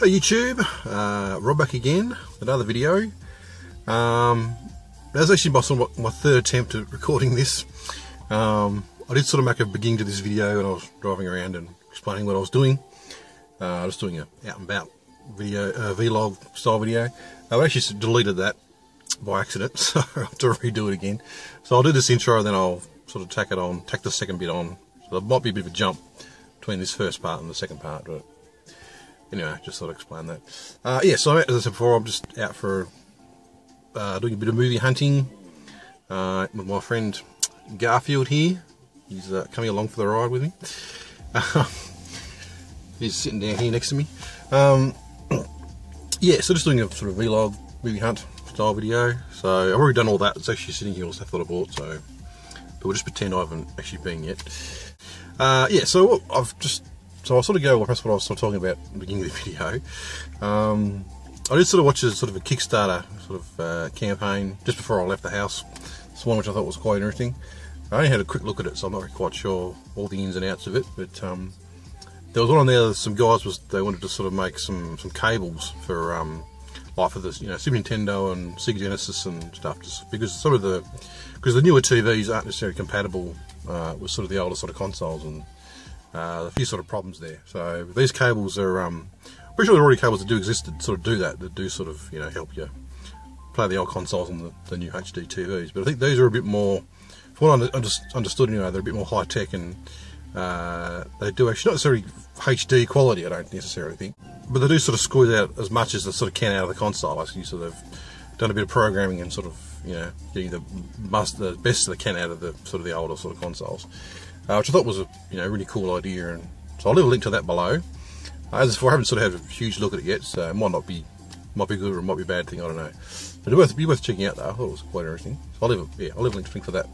Hey YouTube, uh, Rob back again with another video. Um, that was actually my, my third attempt at recording this. Um, I did sort of make a beginning to this video when I was driving around and explaining what I was doing. Uh, I was doing a out and about video, uh, vlog style video. I actually deleted that by accident, so I have to redo it again. So I'll do this intro, then I'll sort of tack it on, tack the second bit on. So there might be a bit of a jump between this first part and the second part, but anyway, just thought I'd explain that. Uh, yeah, so as I said before, I'm just out for uh, doing a bit of movie hunting uh, with my friend Garfield here. He's uh, coming along for the ride with me. he's sitting down here next to me. Um, yeah, so just doing a sort of vlog, movie hunt style video. So I've already done all that. It's actually sitting here all the stuff that I bought. So, but we'll just pretend I haven't actually been yet. Uh, yeah, so I've just so I'll sort of go, that's what I was sort of talking about at the beginning of the video. Um, I did sort of watch a sort of a Kickstarter sort of uh, campaign just before I left the house. It's one which I thought was quite interesting. I only had a quick look at it, so I'm not quite sure all the ins and outs of it. But um, there was one on there. Some guys was they wanted to sort of make some some cables for um, for this, you know, Super Nintendo and Sega Genesis and stuff, just because some of the because the newer TVs aren't necessarily compatible uh, with sort of the older sort of consoles and uh, a few sort of problems there. So these cables are, um, pretty sure there are already cables that do exist that sort of do that, that do sort of, you know, help you play the old consoles and the, the new HD TVs. But I think these are a bit more, from what I understood anyway, they're a bit more high tech and uh, they do actually, not necessarily HD quality, I don't necessarily think, but they do sort of squeeze out as much as they sort of can out of the console. Actually, so they've done a bit of programming and sort of, you know, getting the, must, the best they can out of the sort of the older sort of consoles uh, which I thought was a you know really cool idea. And so I'll leave a link to that below. Uh, as for I haven't sort of had a huge look at it yet, so it might not be might be good or it might be a bad thing. I don't know. But it's worth be worth checking out though. I thought it was quite interesting. So I'll leave a, yeah I'll leave a link, for that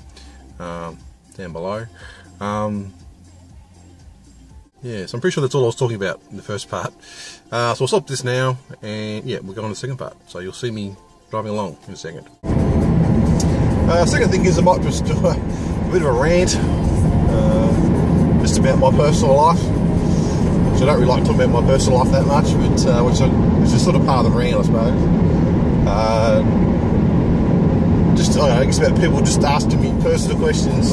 um, down below. Um, yeah, so I'm pretty sure that's all I was talking about in the first part. Uh, so I'll stop this now, and yeah, we'll go on to the second part. So you'll see me driving along in a second. Uh, second thing is I might just do a, a bit of a rant just about my personal life. Which I don't really like talking about my personal life that much, but uh, which, I, which is sort of part of the rant, I suppose. Uh, just I, know, I guess about people just asking me personal questions,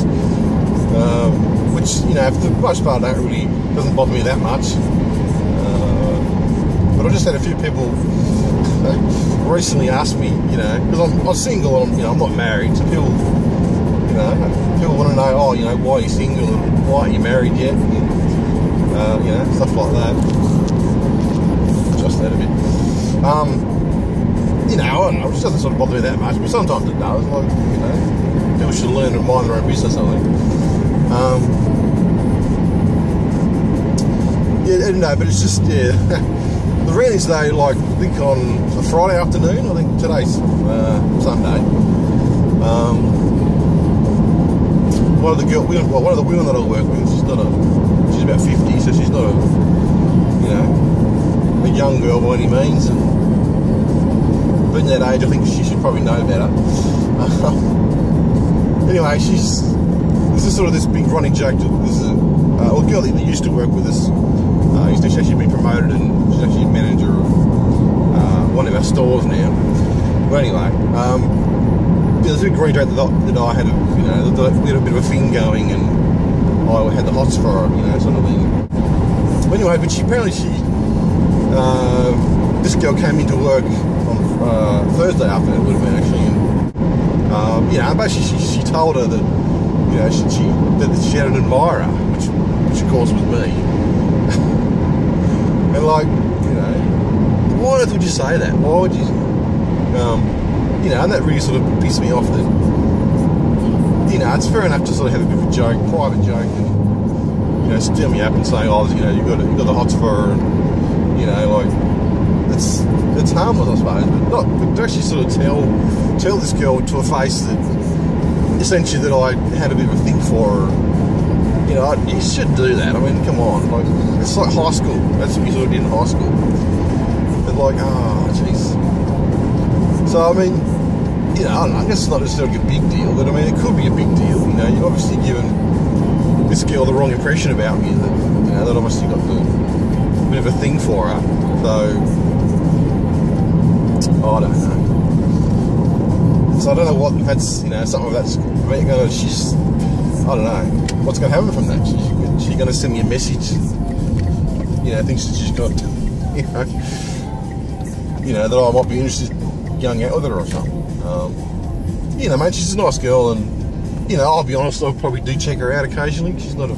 um, which you know for the most part don't really doesn't bother me that much. Uh, but I just had a few people recently ask me, you know, because I'm, I'm single, I'm, you know, I'm not married, so people you know, people want to know, oh, you know, why are you single and why aren't you married yet? And, uh, you know, stuff like that. Just that a bit. Um, you know, I don't know, it just doesn't sort of bother me that much, but sometimes it does. Like, you know, people should learn to mind their own business, I think. Um, yeah, no, but it's just, yeah. the is though, like, I think on a Friday afternoon, I think today's uh, Sunday. Um, one of the girl, well, one of the women that I work with, she's not a, she's about 50, so she's not a, you know, a young girl by any means. And being that age, I think she should probably know better. anyway, she's, this is sort of this big running joke. This is a, uh, girl that used to work with us. Uh, she's actually been promoted and she's actually manager of uh, one of our stores now. But anyway, um, there's a green joke that, that I had, you know, that we had a bit of a thing going, and I had the hots for her, you know, sort of thing. But anyway, but she apparently she, uh, this girl came into work on uh, Thursday afternoon, it would have been actually, and um, you know, basically she, she told her that, you know, she, she that she had an admirer, which, which of course was me, and like, you know, why would you say that? Why would you? Um, you know, and that really sort of pissed me off that, you know, it's fair enough to sort of have a bit of a joke, private joke, and, you know, steal me up and say, oh, you know, you've got, you've got the her, and, you know, like, it's, it's harmless, I suppose, but not, but to actually sort of tell, tell this girl to her face that, essentially that I had a bit of a thing for her, you know, you should do that. I mean, come on, like, it's like high school. That's what you sort of did in high school. But like, oh, jeez. So, I mean, you know, I, know, I guess it's not necessarily a big deal, but I mean, it could be a big deal. You know, you've obviously given this girl the wrong impression about me. That you know, that obviously got the bit of a thing for her. So I don't know. So I don't know what if that's you know something that's going to she's I don't know what's going to happen from that. She's she going to send me a message. You know, thinks she's got you know you know that I might be interested in going with her or something. Um, you know, mate, she's a nice girl and you know, I'll be honest, I probably do check her out occasionally. She's not a,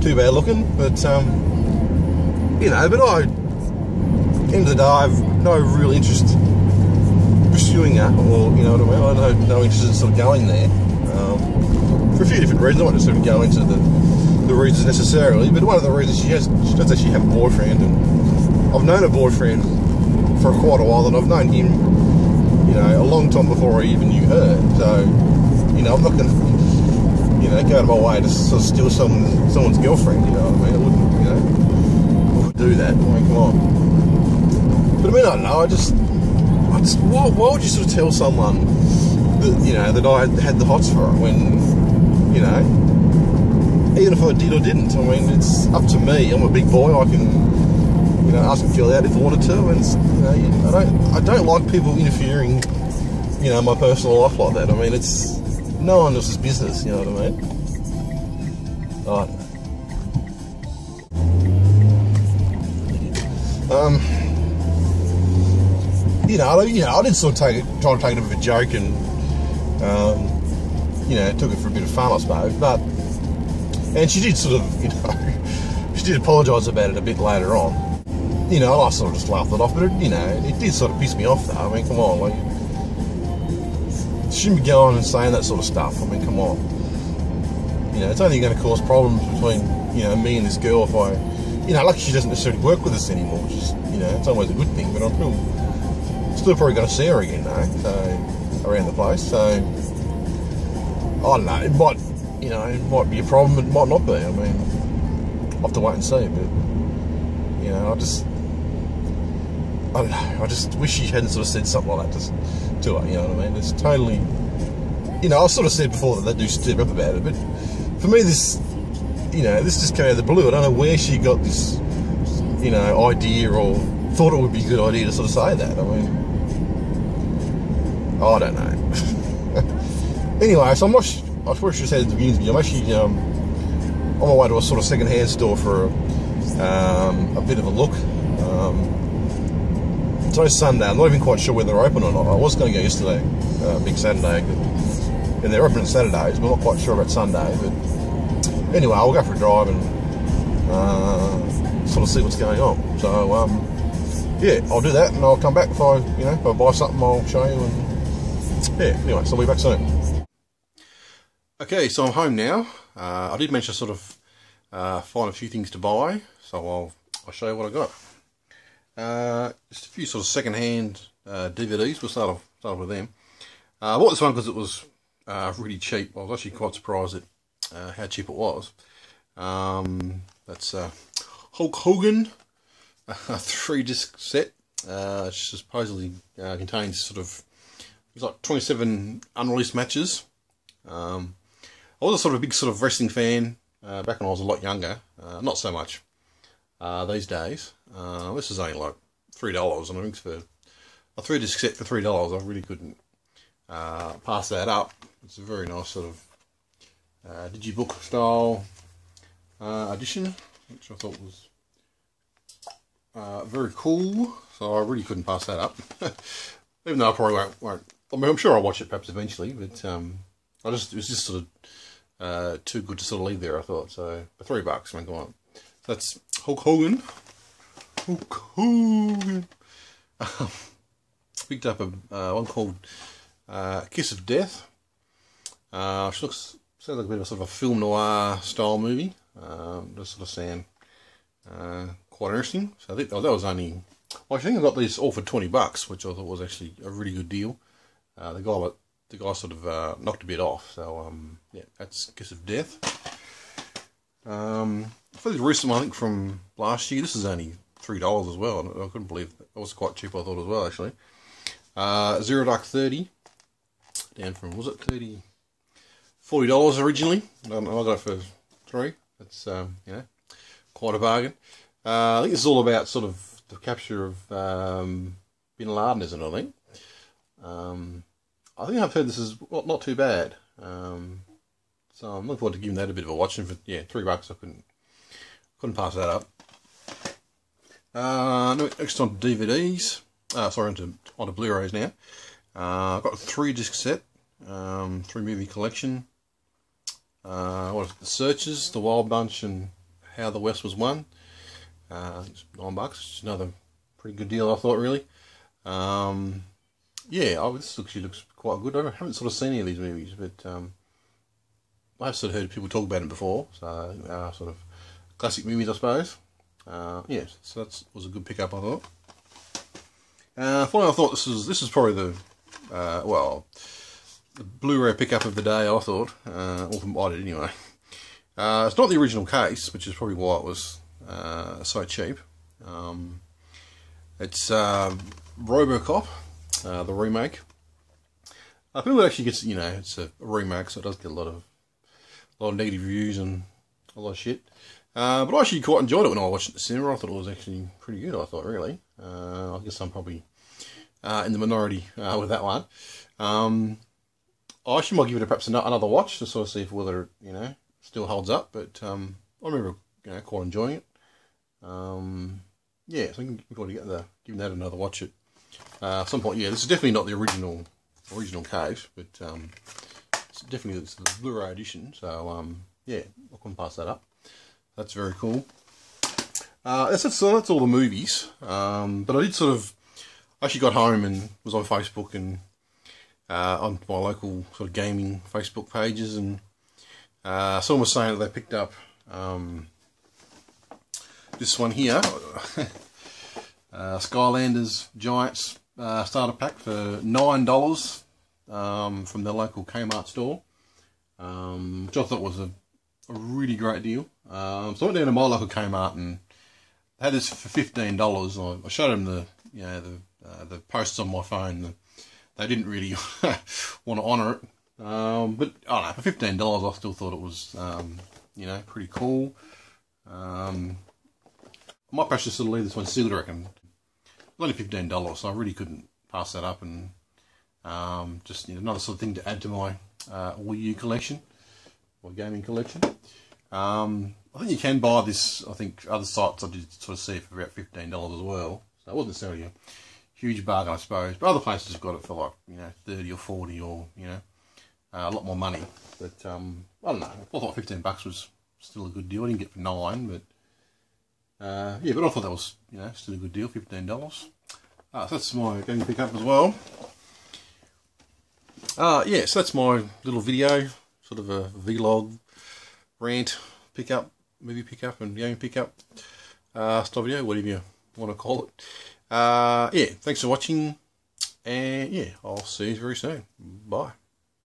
too bad looking, but um, you know, but I, end of the day, I've no real interest pursuing her, or you know what I mean. I have no, interest in sort of going there um, for a few different reasons. I won't just sort of go into the the reasons necessarily, but one of the reasons she has, she does actually have a boyfriend, and I've known a boyfriend for quite a while, and I've known him, you know, a long time before I even knew her. So you know, I'm not going to, you know, go out of my way to sort of steal someone, someone's girlfriend, you know what I mean? I wouldn't, you know, I would do that. I mean, come on. But I mean, I don't know, I just, I just, why, why would you sort of tell someone that, you know, that I had the hots for it when, you know, even if I did or didn't, I mean, it's up to me. I'm a big boy, I can, you know, ask a girl out if I wanted to, and, you know, I don't, I don't like people interfering you know, my personal life like that. I mean, it's no one else's business, you know what I mean? I Um, you know, I, you know, I did sort of take it, try to take it a bit of a joke and, um, you know, took it for a bit of fun, I suppose. But, and she did sort of, you know, she did apologise about it a bit later on. You know, I sort of just laughed it off, but it, you know, it did sort of piss me off though. I mean, come on, like, shouldn't be going and saying that sort of stuff. I mean, come on. You know, it's only going to cause problems between, you know, me and this girl if I, you know, lucky she doesn't necessarily work with us anymore, which is, you know, it's always a good thing, but I'm still, still probably going to see her again, though, so, around the place, so, I don't know, it might, you know, it might be a problem, it might not be, I mean, I'll have to wait and see, but, you know, I just, I don't know, I just wish she hadn't sort of said something like that, just, to it. You know what I mean? It's totally, you know, I've sort of said before that they do step up about it, but for me, this, you know, this just came out of the blue. I don't know where she got this, you know, idea or thought it would be a good idea to sort of say that. I mean, I don't know. anyway, so I'm not. I probably should say the views, but I'm actually um, on my way to a sort of second-hand store for um, a bit of a look. Um, Today's Sunday. I'm not even quite sure whether they're open or not. I was going to go yesterday, uh, big Saturday, and they're open on Saturdays. I'm not quite sure about Sunday. But anyway, I'll go for a drive and uh, sort of see what's going on. So um, yeah, I'll do that, and I'll come back if I, you know, if I buy something, I'll show you. And yeah, anyway, so I'll be back soon. Okay, so I'm home now. Uh, I did mention sort of uh, find a few things to buy, so I'll I'll show you what I got. Uh, just a few sort of second-hand uh, DVDs. We'll start off, start off with them. Uh, I bought this one because it was uh, really cheap. I was actually quite surprised at uh, how cheap it was. Um, that's uh, Hulk Hogan, a three-disc set. Uh, it supposedly contains sort of it's like 27 unreleased matches. Um, I was a sort of big sort of wrestling fan back when I was a lot younger. not so much these days. Uh, this is only like three dollars, and I think for a three disc set for three dollars, I really couldn't uh, pass that up. It's a very nice sort of uh, digibook style uh, edition, which I thought was uh, very cool. So I really couldn't pass that up, even though I probably won't. won't I mean, I'm sure I'll watch it perhaps eventually, but um, I just it was just sort of uh, too good to sort of leave there. I thought so for three bucks. I mean, come on, that's Hulk Hogan Hulk Hogan. Um, picked up a uh, one called uh, Kiss of Death. Uh, which looks sounds like a bit of a sort of a film noir style movie. Um, just sort of sound uh, quite interesting. So I think oh, that was only. Well, I think I got these all for twenty bucks, which I thought was actually a really good deal. Uh, the guy, the guy sort of uh, knocked a bit off. So um, yeah, that's Kiss of Death. Um, for the one, I think from last year. This is only three dollars as well. I couldn't believe it. was quite cheap. I thought as well actually. Uh, Zero Dark Thirty, down from was it 30 40 dollars originally. I got it for three. That's um, you know quite a bargain. Uh, I think this is all about sort of the capture of um, Bin Laden, isn't it? I think. Um, I think I've heard this is well, not too bad. Um, so I'm looking forward to giving that a bit of a watch. And for yeah, three bucks, I couldn't couldn't pass that up. Uh, next on DVDs. Uh, sorry, onto onto Blu-rays now. Uh, I've got a three disc set, um, three movie collection. Uh, what the Searchers, The Wild Bunch, and How the West Was Won. Uh, nine bucks, another pretty good deal, I thought, really. Um, yeah, oh, this actually looks quite good. I haven't sort of seen any of these movies, but um, I've sort of heard people talk about them before. So, uh, sort of classic movies, I suppose. Uh, yeah, so that was a good pickup, I thought. Uh, finally, I thought this was this is probably the uh, well the Blu-ray pickup of the day. I thought, uh, or from I did anyway. Uh, it's not the original case, which is probably why it was uh, so cheap. Um, it's uh, RoboCop, uh, the remake. I feel it actually gets, you know, it's a remake, so it does get a lot of a lot of negative reviews and a lot of shit. Uh, but I actually quite enjoyed it when I watched it in the cinema. I thought it was actually pretty good. I thought really. Uh, I guess I'm probably uh, in the minority uh, with that one. Um, I actually might give it a, perhaps another watch to sort of see if whether you know still holds up. But um, I remember you know quite enjoying it. Um, yeah, so I can probably get the giving that another watch at uh, some point. Yeah, this is definitely not the original original cave, but um, it's definitely the Blu-ray edition. So um, yeah, I couldn't pass that up. That's very cool. Uh, that's, that's, that's all the movies. Um, but I did sort of actually got home and was on Facebook and uh, on my local sort of gaming Facebook pages, and uh, someone was saying that they picked up um, this one here, uh, Skylanders Giants uh, starter pack for nine dollars um, from the local Kmart store, um, which I thought was a, a really great deal. Um, so I went down to my local Kmart and had this for fifteen dollars. I, I showed them the you know the uh, the posts on my phone. The, they didn't really want to honour it, um, but I don't know. For fifteen dollars, I still thought it was um, you know pretty cool. Um, I might perhaps just sort of leave this one sealed. I reckon. Only fifteen dollars, so I really couldn't pass that up, and um, just you know, another sort of thing to add to my uh, Wii U collection or gaming collection. Um, I think you can buy this. I think other sites I did sort of see for about fifteen dollars as well. So it wasn't necessarily a huge bargain, I suppose. But other places have got it for like you know thirty or forty or you know uh, a lot more money. But um, I don't know. I thought fifteen bucks was still a good deal. I didn't get for nine, but uh, yeah. But I thought that was you know still a good deal. Fifteen dollars. Uh, so that's my game pick up as well. Uh, yeah, so that's my little video, sort of a vlog, rant, pickup, movie pickup and game pickup uh, style video, whatever you want to call it. Uh, yeah, thanks for watching, and yeah, I'll see you very soon. Bye.